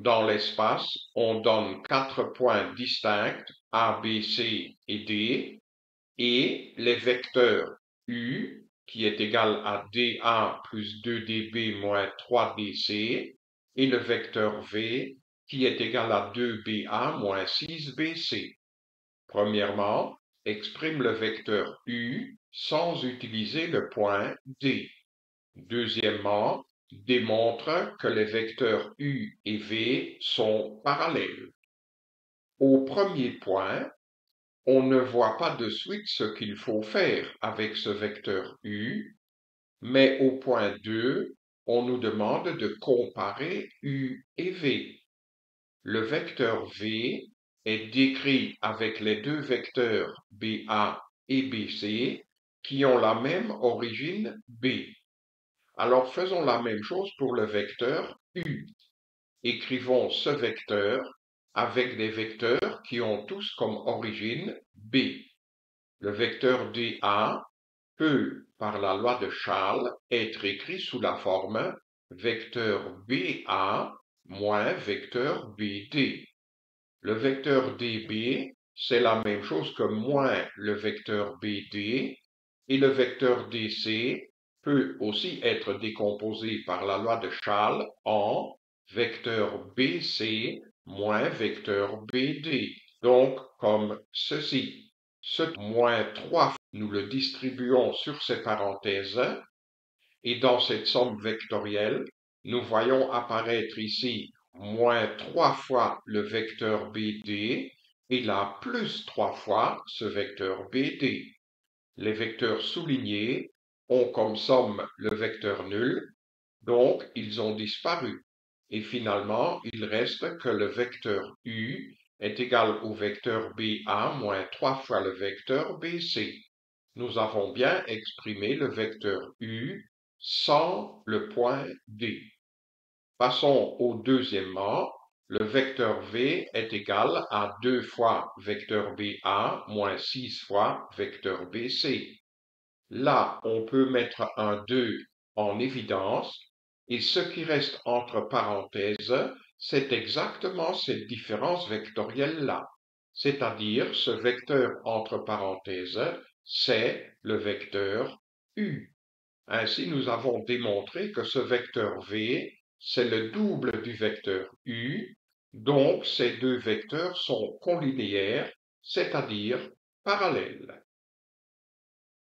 Dans l'espace, on donne quatre points distincts A, B, C et D et les vecteurs U qui est égal à dA plus 2dB moins 3dC et le vecteur V qui est égal à 2BA moins 6BC. Premièrement, exprime le vecteur U sans utiliser le point D. Deuxièmement, démontre que les vecteurs U et V sont parallèles. Au premier point, on ne voit pas de suite ce qu'il faut faire avec ce vecteur U, mais au point 2, on nous demande de comparer U et V. Le vecteur V est décrit avec les deux vecteurs BA et BC qui ont la même origine B. Alors faisons la même chose pour le vecteur U. Écrivons ce vecteur avec des vecteurs qui ont tous comme origine B. Le vecteur dA peut, par la loi de Charles, être écrit sous la forme vecteur BA moins vecteur BD. Le vecteur DB, c'est la même chose que moins le vecteur BD, et le vecteur DC peut aussi être décomposé par la loi de Charles en vecteur BC moins vecteur BD. Donc, comme ceci. Ce moins 3, nous le distribuons sur ces parenthèses, et dans cette somme vectorielle, nous voyons apparaître ici moins 3 fois le vecteur BD, et là plus 3 fois ce vecteur BD. Les vecteurs soulignés ont comme somme le vecteur nul, donc ils ont disparu. Et finalement, il reste que le vecteur U est égal au vecteur BA moins 3 fois le vecteur BC. Nous avons bien exprimé le vecteur U sans le point D. Passons au deuxièmement. Le vecteur V est égal à 2 fois vecteur BA moins 6 fois vecteur BC. Là, on peut mettre un 2 en évidence et ce qui reste entre parenthèses, c'est exactement cette différence vectorielle-là. C'est-à-dire ce vecteur entre parenthèses, c'est le vecteur U. Ainsi, nous avons démontré que ce vecteur V, c'est le double du vecteur U, donc ces deux vecteurs sont collinéaires, c'est-à-dire parallèles.